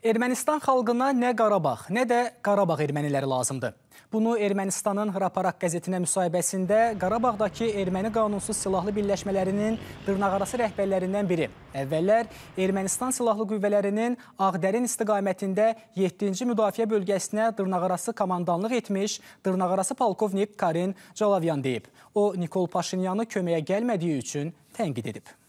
Ermənistan xalqına nə Qarabağ, nə də Qarabağ erməniləri lazımdır. Bunu Ermənistanın Hraparak qəzetinə müsahibəsində Qarabağdakı erməni qanunsuz silahlı birləşmələrinin dırnaqarası rəhbərlərindən biri. Əvvəllər Ermənistan silahlı qüvvələrinin Ağdərin istiqamətində 7-ci müdafiə bölgəsinə dırnaqarası komandanlıq etmiş dırnaqarası polkovnik Karin Calavyan deyib. O, Nikol Paşinyanı köməyə gəlmədiyi üçün tənqid edib.